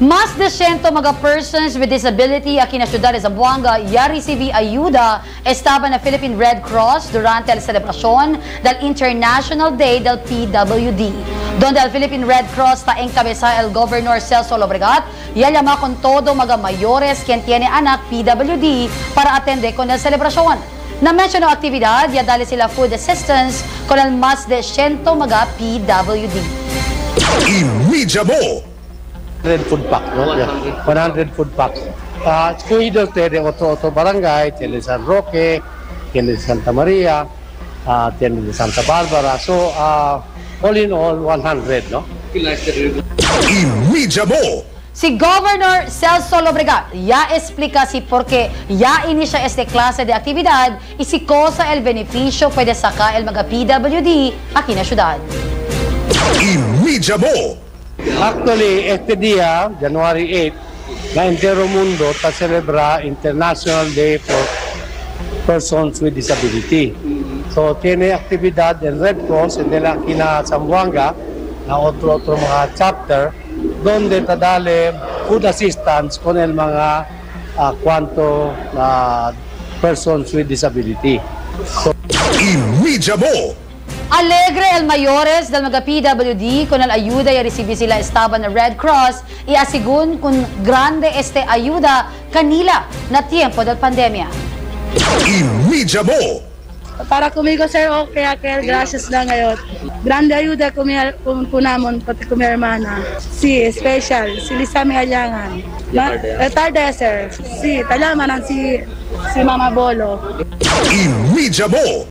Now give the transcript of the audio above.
Más de 100 mga persons with disability aquí en la ciudad de Zamboanga ya recibí ayuda estaba na Philippine Red Cross durante la celebración del International Day del PWD. Donde el Philippine Red Cross ta encabeza el Governor Celso Lobregat y llama con todo mga mayores quien tiene anak PWD para atender con la celebración. Na-mention ng aktibidad, ya dali sila food assistance con el más de 100 mga PWD. Imidya mo! 100 food pack, no? Yeah. 100 food packs. Uh, escogidos de otro, otro barangay, tiene San Roque, tiene Santa María, uh, tiene de Santa Barbara. So, uh, all in all, 100, no? Imidya mo! Si Governor Celso Lobregat ya explica si por qué ya inicia este clase de actividad y si cosa el beneficio puede sacar el mga PWD aquí en la ciudad. Imidya mo! Actually, este día, January 8, la entero mundo ta celebra International Day for Persons with Disability. So, tiene actividad del Red Cross en de la Quina Zamboanga, na otro otro mga chapter, donde tadale food assistance con el mga ah, cuanto ah, persons with disability. So, Imidya mo! Alegre el mayores del mga PWD con el ayuda y recibir sila estaba na Red Cross y asigun kung grande este ayuda kanila na tiempo del pandemia. Imidya mo! Para comigo, sir, okay, aquel, gracias na ngayon. Grande ayuda ko, mi, ko, ko namon, pati ko mi hermana. Si, special, si Lisa Mihalyangan. Ma, eh, tarde, sir. Si, talamanan si, si Mama Bolo. Imidya mo!